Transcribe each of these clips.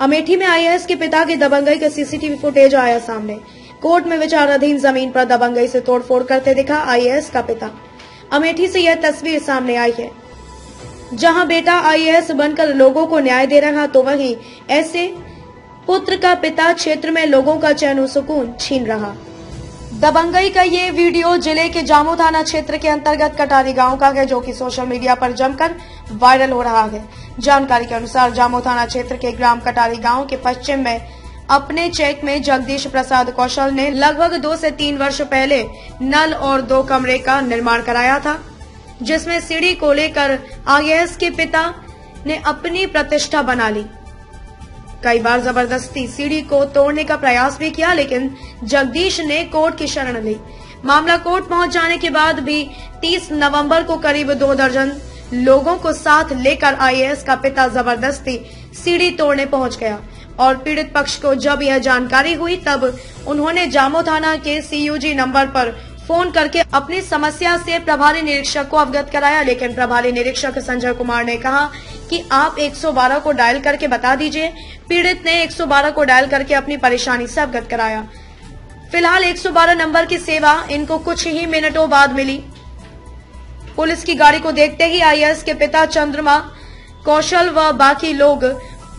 अमेठी में आईएएस के पिता की दबंगई का सीसीटीवी फुटेज आया सामने। कोर्ट में विचाराधीन ज़मीन पर दबंगई से तोड़फोड़ करते दिखा आईएएस का पिता। अमेठी से यह तस्वीर सामने आई है। जहाँ बेटा आईएएस बनकर लोगों को न्याय दे रहा तो वहीं ऐसे पुत्र का पिता क्षेत्र में लोगों का चैन सुकून छीन रहा। दबंगई का ये वीडियो ज़िले के जामू थाना क्षेत्र के अंतर्गत कटारी गाँव का है, जो कि सोशल मीडिया पर जमकर वायरल हो रहा है। जानकारी के अनुसार जामू थाना क्षेत्र के ग्राम कटारी गाँव के पश्चिम में अपने चेक में जगदीश प्रसाद कौशल ने लगभग दो से तीन वर्ष पहले नल और दो कमरे का निर्माण कराया था, जिसमें सीढ़ी को लेकर आईएएस के पिता ने अपनी प्रतिष्ठा बना ली। कई बार ज़बरदस्ती सीढ़ी को तोड़ने का प्रयास भी किया, लेकिन जगदीश ने कोर्ट की शरण ली। मामला कोर्ट पहुँच जाने के बाद भी 30 नवंबर को करीब दो दर्जन लोगों को साथ लेकर आईएएस का पिता ज़बरदस्ती सीढ़ी तोड़ने पहुँच गया और पीड़ित पक्ष को जब यह जानकारी हुई, तब उन्होंने जामो थाना के सीयूजी नंबर पर फ़ोन करके अपनी समस्या से प्रभारी निरीक्षक को अवगत कराया, लेकिन प्रभारी निरीक्षक संजय कुमार ने कहा कि आप 112 को डायल करके बता दीजिए। पीड़ित ने 112 को डायल करके अपनी परेशानी से अवगत कराया। फ़िलहाल 112 नंबर की सेवा, इनको कुछ ही मिनटों बाद मिली। पुलिस की गाड़ी को देखते ही आईएएस के पिता चंद्रमा कौशल व बाकी लोग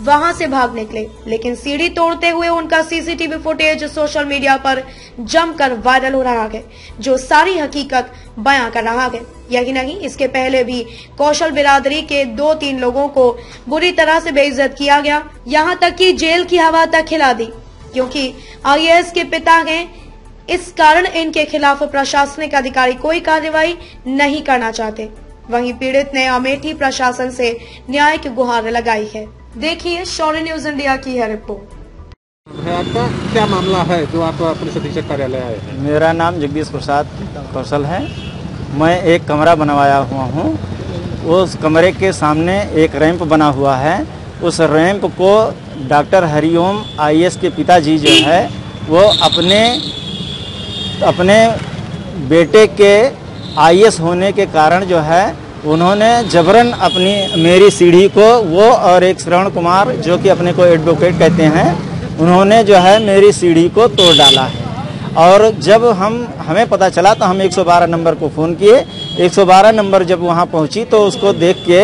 वहाँ से भाग निकले। लेकिन सीढ़ी तोड़ते हुए उनका सीसीटीवी फुटेज सोशल मीडिया पर जमकर वायरल हो रहा है, जो सारी हकीकत बयां कर रहा है। यही नहीं, इसके पहले भी कौशल बिरादरी के दो तीन लोगों को बुरी तरह से बेइज्जत किया गया। यहाँ तक कि जेल की हवा तक खिला दी, क्योंकि आईएएस के पिता हैं। इस कारण इनके खिलाफ प्रशासनिक अधिकारी कोई कार्रवाई नहीं करना चाहते। वहीं पीड़ित ने अमेठी प्रशासन से न्याय की गुहार लगाई है। देखिए शौर्य न्यूज़ इंडिया की है रिपोर्ट। है आपका? क्या मामला है जो आप पुलिस अधीक्षक कार्यालय आए हैं? मेरा नाम जगदीश प्रसाद कौशल है। मैं एक कमरा बनवाया हुआ हूँ। उस कमरे के सामने एक रैंप बना हुआ है। उस रैंप को डॉक्टर हरिओम आईएएस के पिताजी जो है वो अपने अपने बेटे के आईएएस होने के कारण जो है उन्होंने जबरन अपनी मेरी सीढ़ी को, वो और एक श्रवण कुमार, जो कि अपने को एडवोकेट कहते हैं, उन्होंने जो है मेरी सीढ़ी को तोड़ डाला है। और जब हम, हमें पता चला तो हम 112 नंबर को फ़ोन किए। 112 नंबर जब वहाँ पहुँची तो उसको देख के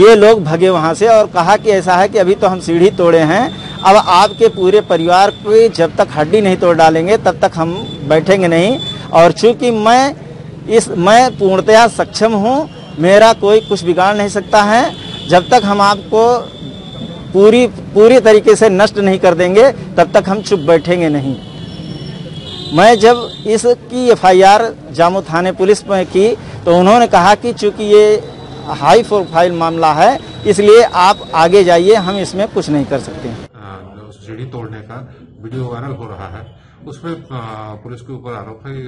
ये लोग भगे वहाँ से और कहा कि ऐसा है कि अभी तो हम सीढ़ी तोड़े हैं। अब आपके पूरे परिवार को जब तक हड्डी नहीं तोड़ डालेंगे, तब तक हम बैठेंगे नहीं। और चूँकि मैं इस, मैं पूर्णतया सक्षम हूँ मेरा कोई कुछ बिगाड़ नहीं सकता है। जब तक हम आपको पूरी पूरी तरीके से नष्ट नहीं कर देंगे, तब तक हम चुप बैठेंगे नहीं। मैं जब इसकी एफ़ एफआईआर जामू थाने पुलिस में की तो उन्होंने कहा कि चूँकि ये हाई प्रोफ़ाइल मामला है, इसलिए आप आगे जाइए, हम इसमें कुछ नहीं कर सकते। सीढ़ी तोड़ने का वीडियो वायरल हो रहा है। उसमें पुलिस के ऊपर आरोप है कि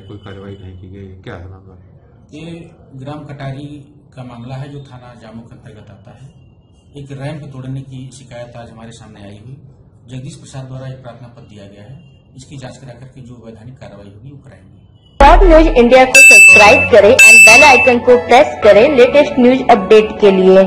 कोई कार्रवाई नहीं की गई। क्या है मामला? ये ग्राम कटारी का मामला है, जो थाना जामुख अंतर्गत आता है। एक रैंप तोड़ने की शिकायत आज हमारे सामने आई हुई। जगदीश प्रसाद द्वारा एक प्रार्थना पत्र दिया गया है। इसकी जाँच करा करके जो वैधानिक कार्रवाई होगी, वो कराएँगे। टॉप न्यूज़ इंडिया को सब्सक्राइब करें एंड बेल आइकन को प्रेस करें लेटेस्ट न्यूज़ अपडेट के लिए।